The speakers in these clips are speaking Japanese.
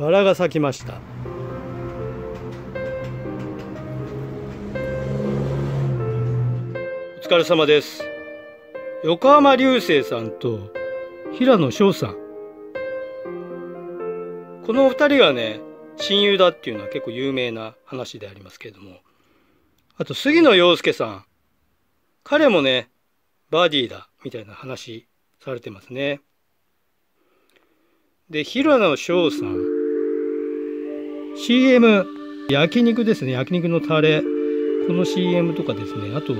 バラが咲きました。お疲れ様です。横浜流星さんと平野翔さん。このお二人がね親友だっていうのは結構有名な話でありますけれども。あと杉野遥亮さん。彼もねバディーだみたいな話されてますね。で平野翔さん。CM 焼肉ですね。焼肉のタレ。この CM とかですね。あと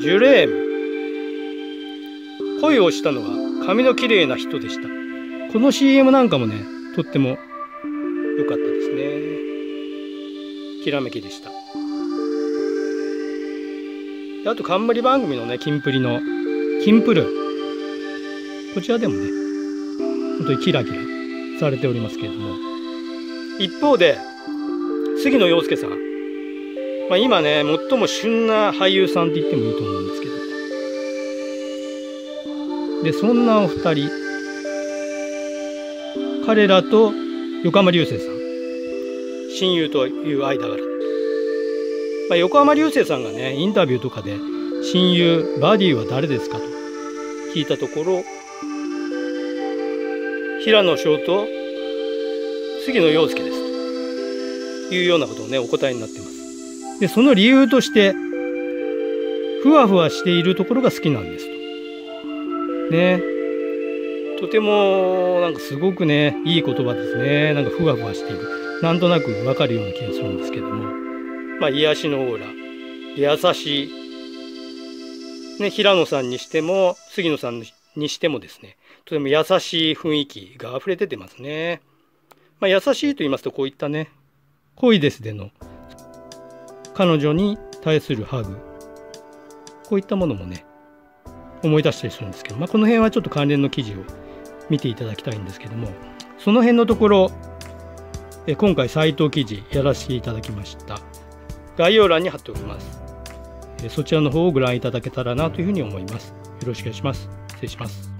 ジュレーム。恋をしたのは髪の綺麗な人でした。この CM なんかもねとっても良かったですね。きらめきでした。あと冠番組のねキンプリのキンプル。こちらでもね本当にキラキラされておりますけれども。一方で杉野遥亮さん、まあ、今ね最も旬な俳優さんって言ってもいいと思うんですけど。でそんなお二人。彼らと横浜流星さん。親友という間柄。まあ、横浜流星さんがねインタビューとかで親友バディは誰ですかと聞いたところ平野翔と杉野遥亮です。というようなことをねお答えになってます。でその理由としてふわふわしているところが好きなんですと。ね。とてもなんかすごくねいい言葉ですね。なんかふわふわしている。なんとなくわかるような気がするんですけども。まあ癒しのオーラ。優しい。ね平野さんにしても杉野さんにしてもですね。とても優しい雰囲気が溢れててますね。まあ、優しいと言いますとこういったね恋ですでの彼女に対するハグこういったものもね思い出したりするんですけど、まあ、この辺はちょっと関連の記事を見ていただきたいんですけどもその辺のところえ今回サイト記事やらせていただきました。概要欄に貼っておきます。そちらの方をご覧いただけたらなというふうに思います。よろしくお願いします。失礼します。